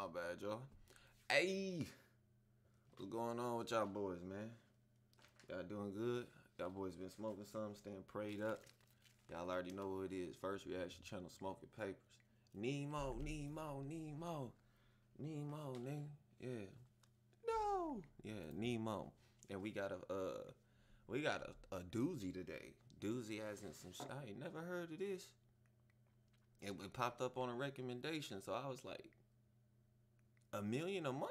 My bad, y'all. Hey, what's going on with y'all boys, man? Y'all doing good? Y'all boys been smoking some, staying prayed up. Y'all already know what it is. First reaction channel, Smoking Papers. Nemo, Nemo, Nemo, Nemo, nigga. Yeah. No. Yeah, Nemo. And we got a uh, we got a, a doozy today. Doozy has in some. I ain't never heard of this. It, it popped up on a recommendation, so I was like, a million a month?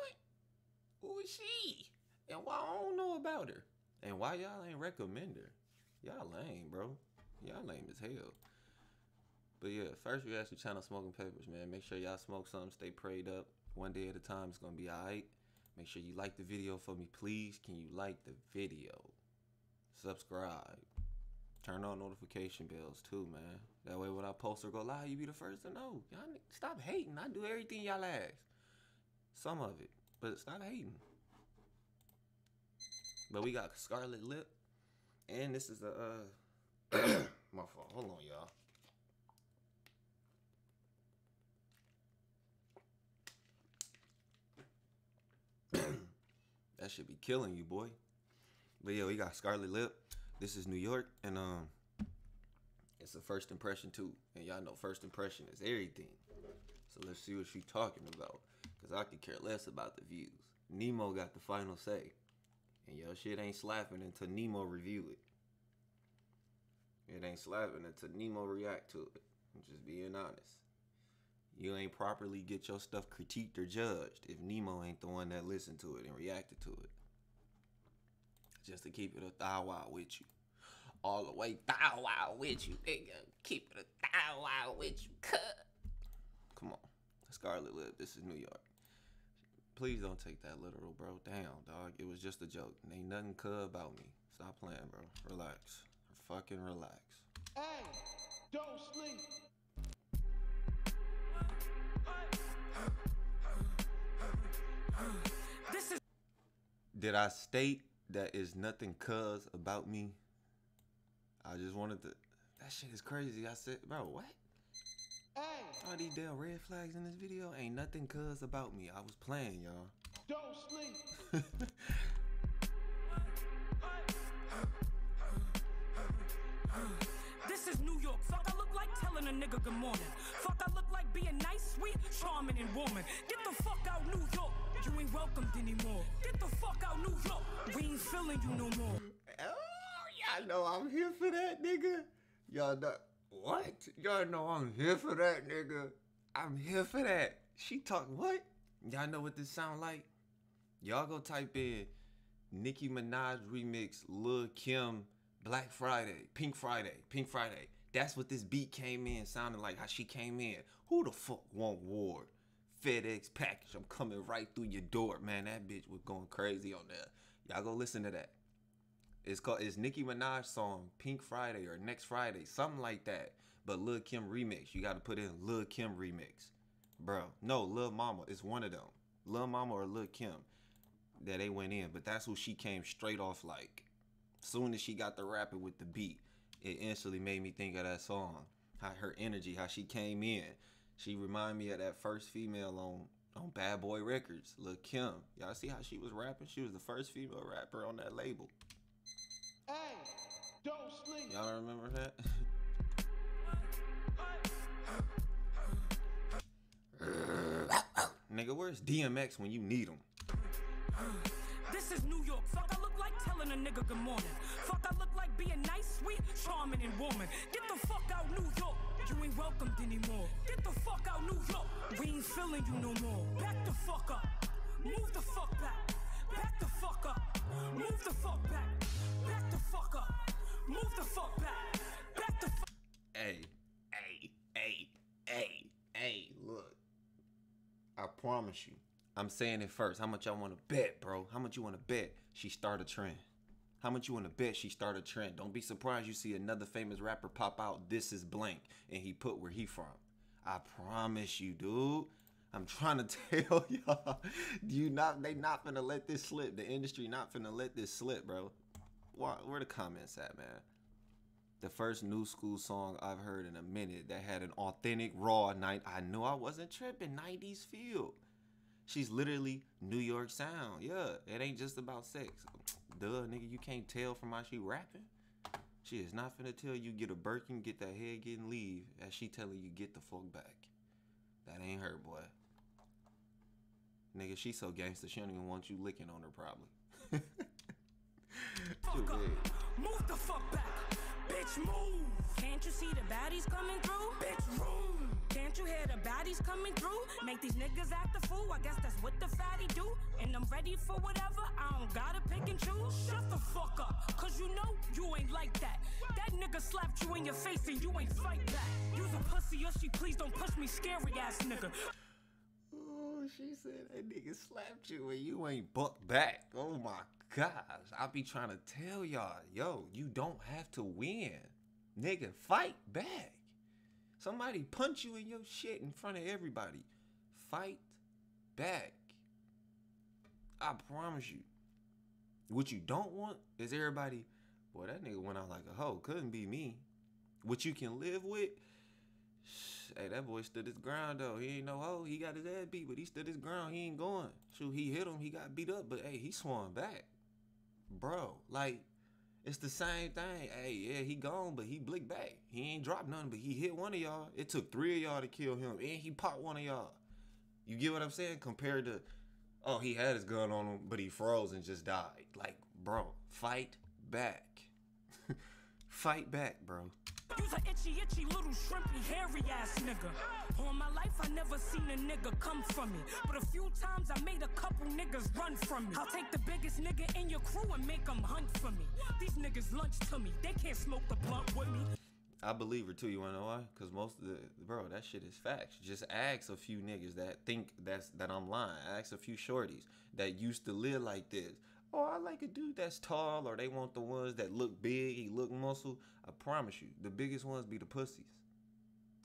Who is she? And why I don't know about her? And why y'all ain't recommend her? Y'all lame, bro. Y'all lame as hell. But yeah, first reaction channel smoking papers, man. Make sure y'all smoke something, stay prayed up. One day at a time, it's gonna be alright. Make sure you like the video for me, please. Can you like the video? Subscribe. Turn on notification bells too, man. That way when I post or go live, you be the first to know. Y'all stop hating. I do everything y'all ask. Some of it. But stop hating. But we got Scarlet Lip. And this is a uh my fault. Hold on, y'all. that should be killing you, boy. But yeah, we got Scarlet Lip. This is New York, and um, it's a first impression too. And y'all know first impression is everything. Let's see what she's talking about. Cause I could care less about the views. Nemo got the final say. And your shit ain't slapping until Nemo review it. It ain't slapping until Nemo react to it. I'm just being honest. You ain't properly get your stuff critiqued or judged if Nemo ain't the one that listened to it and reacted to it. Just to keep it a thou wow with you. All the way thou wow with you, nigga. Keep it a thou wow with you, cut. Come on. Scarlet Lip, this is New York. Please don't take that literal, bro. Damn, dog. It was just a joke. Ain't nothing cuh about me. Stop playing, bro. Relax. Fucking relax. Hey, don't sleep. This is. Did I state that is nothing cuz about me? I just wanted to. That shit is crazy. I said, bro, what? Hey, All these damn red flags in this video ain't nothing cuz about me. I was playing, y'all. don't sleep. This is New York. Fuck, I look like telling a nigga good morning. Fuck, I look like being nice, sweet, charming, and warming. Get the fuck out, New York. You ain't welcomed anymore. Get the fuck out, New York. We ain't feeling you no more. Oh, y'all know I'm here for that, nigga. Y'all know what? Y'all know I'm here for that, nigga. I'm here for that. She talk what? Y'all know what this sound like? Y'all go type in Nicki Minaj remix Lil Kim Black Friday, Pink Friday, Pink Friday. That's what this beat came in sounding like how she came in. Who the fuck want war? FedEx package. I'm coming right through your door, man. That bitch was going crazy on there. Y'all go listen to that. It's called it's Nicki Minaj song Pink Friday or Next Friday, something like that. But Lil Kim remix. You got to put in Lil Kim remix, bro. No, Lil Mama. It's one of them. Lil Mama or Lil Kim that they went in. But that's who she came straight off like. Soon as she got the rapping with the beat, it instantly made me think of that song. How her energy, how she came in. She remind me of that first female on on Bad Boy Records, Lil Kim. Y'all see how she was rapping? She was the first female rapper on that label. Hey, don't sleep. Y'all remember that? Nigga, where's DMX when you need him? This is New York. Fuck, I look like telling a nigga good morning. Fuck, I look like being nice, sweet, charming, and warming. Get the fuck out, New York. You ain't welcomed anymore. Get the fuck out, New York. We ain't feeling you no more. Back the fuck up. Move the fuck back. Back the fuck up. Move the fuck back. Promise you. I'm saying it first. How much y'all want to bet, bro? How much you want to bet she start a trend? How much you want to bet she start a trend? Don't be surprised you see another famous rapper pop out. This is blank, and he put where he from. I promise you, dude. I'm trying to tell y'all. You not they not finna let this slip. The industry not finna let this slip, bro. Why, where the comments at, man? The first new school song I've heard in a minute that had an authentic raw night. I knew I wasn't tripping. 90s feel. She's literally New York sound. Yeah, it ain't just about sex. Duh, nigga, you can't tell from how she rapping. She is not finna tell you get a Birkin, get that head, get and leave, as she telling you get the fuck back. That ain't her, boy. Nigga, she so gangster, she don't even want you licking on her, probably. Fuck up. Move the fuck back. Bitch, move. Can't you see the baddies coming through? Bitch, room. Can't you hear the baddies coming through? Make these niggas act a fool. I guess that's what the fatty do. And I'm ready for whatever. I don't gotta pick and choose. Shut the fuck up. Cause you know you ain't like that. That nigga slapped you in your face and you ain't fight back. You's a pussy or she please don't push me, scary ass nigga. Oh, she said that nigga slapped you and you ain't buck back. Oh my gosh. I be trying to tell y'all, yo, you don't have to win. Nigga, fight back. Somebody punch you in your shit in front of everybody. Fight back. I promise you. What you don't want is everybody, boy, that nigga went out like a hoe. Couldn't be me. What you can live with, Hey, that boy stood his ground though. He ain't no hoe. He got his ass beat, but he stood his ground. He ain't going. Shoot, he hit him. He got beat up, but hey, he swung back, bro. Like it's the same thing. Hey, yeah, he gone, but he blicked back. He ain't dropped nothing, but he hit one of y'all. It took three of y'all to kill him, and he popped one of y'all. You get what I'm saying? Compared to, oh, he had his gun on him, but he froze and just died. Like, bro, fight back. Fight back, bro. You's a itchy, itchy little shrimpy, hairy ass nigga. All my life, I never seen a nigga come from me. But a few times I made a couple niggas run from me. I'll take the biggest nigga in your crew and make them hunt for me. These niggas lunch to me, they can't smoke the blunt with me. I believe her too. You wanna know why? Cause most of the bro, that shit is facts. Just ask a few niggas that think that's that I'm lying. Ask a few shorties that used to live like this. Oh, I like a dude that's tall, or they want the ones that look big, he look muscle. I promise you, the biggest ones be the pussies.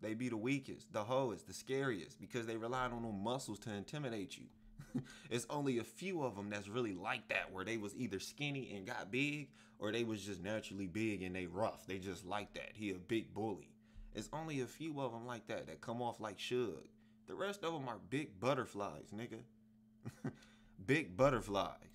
They be the weakest, the hoest, the scariest, because they rely on them muscles to intimidate you. it's only a few of them that's really like that, where they was either skinny and got big, or they was just naturally big and they rough. They just like that. He a big bully. It's only a few of them like that that come off like Suge. The rest of them are big butterflies, nigga. big butterflies.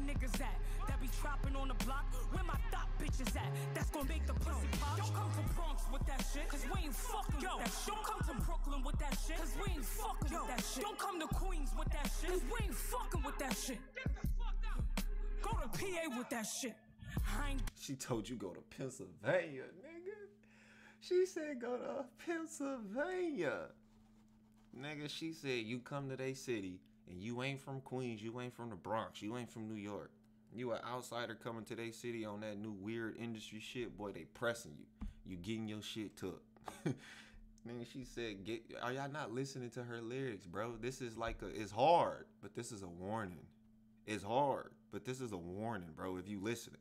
Where the hood niggas at? That be trapping on the block? Where my thought bitches at? That's gonna make the pussy pop. Don't come to Bronx with that shit, cause we ain't fucking Yo, with that shit. Don't come to Brooklyn with that shit, cause we ain't fucking with that shit. Don't come to Queens with that shit, cause we ain't fucking with that shit. Go to PA with that shit. She told you go to Pennsylvania, nigga. She said go to Pennsylvania. Nigga, she said you come to they city and you ain't from Queens, you ain't from the Bronx, you ain't from New York. You an outsider coming to their city on that new weird industry shit, boy, they pressing you. You getting your shit took. Nigga, she said, "Get are y'all not listening to her lyrics, bro? This is like a it's hard, but this is a warning. It's hard, but this is a warning, bro, if you listening.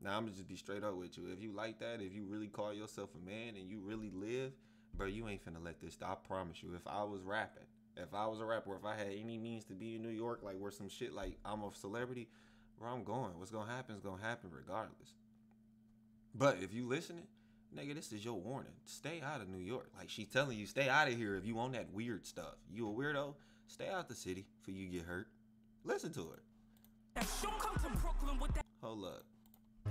Now I'm gonna just be straight up with you. If you like that, if you really call yourself a man and you really live, bro, you ain't finna let this stop. I promise you. If I was rapping, if I was a rapper, if I had any means to be in New York, like where some shit like I'm a celebrity, where I'm going, what's gonna happen is gonna happen regardless. But if you listening, nigga, this is your warning. Stay out of New York. Like she's telling you, stay out of here if you on that weird stuff. You a weirdo? Stay out the city for you get hurt. Listen to her. that shit. Don't come to Brooklyn with that. Hold up.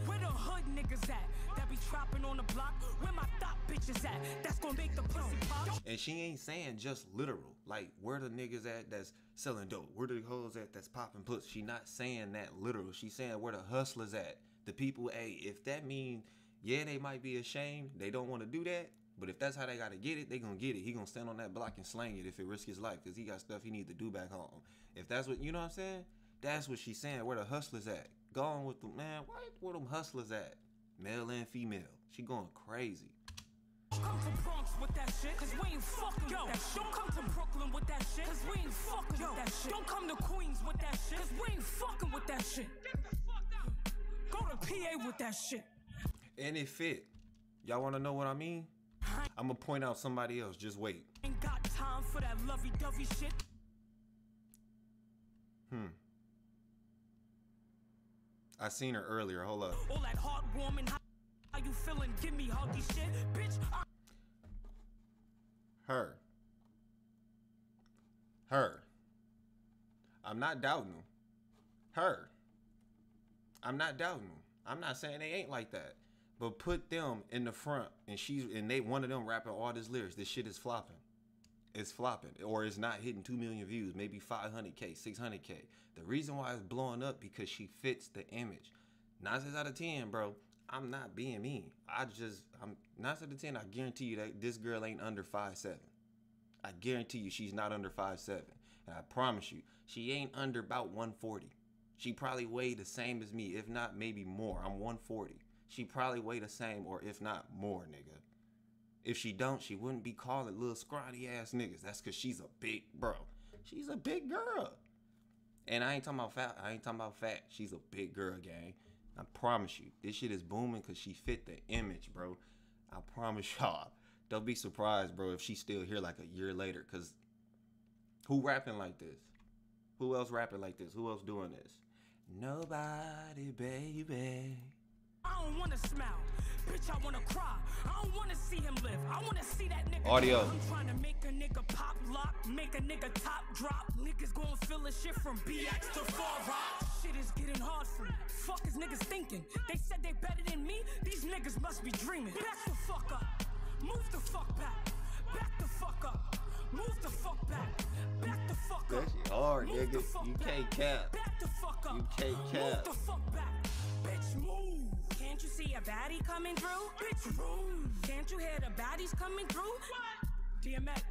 Where the hood niggas at? That be trapping on the block? Where my thought bitches at? That's gonna make the pussy pop. And she ain't saying just literal. Like where the niggas at that's selling dope. Where the hoes at that's popping pussy. She not saying that literal. She saying where the hustlers at. The people, hey, if that mean, yeah, they might be ashamed. They don't want to do that. But if that's how they gotta get it, they gonna get it. He gonna stand on that block and slang it if it risk his life, cause he got stuff he need to do back home. If that's what you know what I'm saying, that's what she's saying. Where the hustlers at? Going with the man. What? Where them hustlers at? Male and female. She going crazy. Don't come to Bronx with that shit, cause we ain't fucking Yo, with that shit. Don't come to Brooklyn with that shit, cause we ain't fucking with that shit. Don't come to Queens with that shit, cause we ain't fucking with that shit. Go to PA with that shit. And it fit. Y'all wanna know what I mean? I'm gonna point out somebody else. Just wait. Ain't got time for that lovey-dovey shit. Hmm. I seen her earlier. Hold up. All that heartwarming, how, you feeling? Give me huggy shit, bitch. Her. Her. I'm not doubting them. Her. I'm not doubting them. I'm not saying they ain't like that. But put them in the front and she's and they one of them rapping all this lyrics. This shit is flopping. It's flopping. Or it's not hitting two million views, maybe 500k, 600k. The reason why it's blowing up because she fits the image. Nine out of ten, bro. I'm not being mean. I just I'm nine out of ten. I guarantee you that this girl ain't under five seven. I guarantee you she's not under five seven. And I promise you, she ain't under about 140. She probably weigh the same as me, if not maybe more. I'm 140. She probably weigh the same, or if not more, nigga. If she don't, she wouldn't be calling little scrawny ass niggas. That's cause she's a big bro. She's a big girl. And I ain't talking about fat. I ain't talking about fat. She's a big girl, gang. I promise you, this shit is booming because she fit the image, bro. I promise y'all. Don't be surprised, bro, if she's still here like a year later. Cause who rapping like this? Who else rapping like this? Who else doing this? Nobody, baby. I don't wanna smile. Bitch, I wanna cry. I wanna see him live. I wanna see that nigga. Audio. I'm trying to make a nigga pop lock, make a nigga top drop. Niggas gon' feel the shit from BX to Far Rock. Shit is getting hard for me. Fuck is niggas thinking? They said they better than me. These niggas must be dreaming. Back the fuck up. Move the fuck back. Back the fuck up. Move the fuck back. Back the fuck That up. shit hard, Move nigga. You back. can't cap. Back the fuck up. You can't Move cap. the fuck back. Bitch, move. Can't you see a baddie coming through? Bitch, move. Can't you hear the baddies coming through? What? DMX.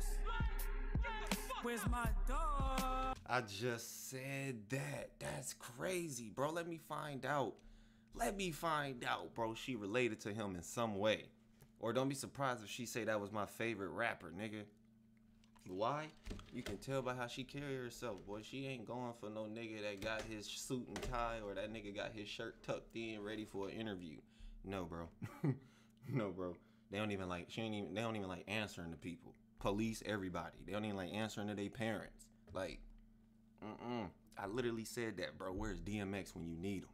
Where's my dog? I just said that. That's crazy, bro. Let me find out. Let me find out, bro. She related to him in some way. Or don't be surprised if she say that was my favorite rapper, nigga. Why? You can tell by how she carry herself, boy. She ain't going for no nigga that got his suit and tie or that nigga got his shirt tucked in, ready for an interview. No, bro. no, bro. They don't even like. She ain't even. They don't even like answering to people. Police, everybody. They don't even like answering to their parents. Like, mm-mm. I literally said that, bro. Where's DMX when you need him?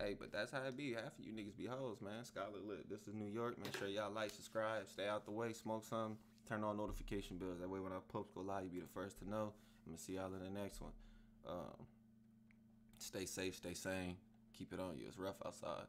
Hey, but that's how it be. Half of you niggas be hoes, man. Skylar Lit. This is New York. Make sure y'all like, subscribe, stay out the way, smoke some, turn on notification bells. That way when I post go live, you be the first to know. I'm gonna see y'all in the next one. Um, stay safe, stay sane. Keep it on you. It's rough outside.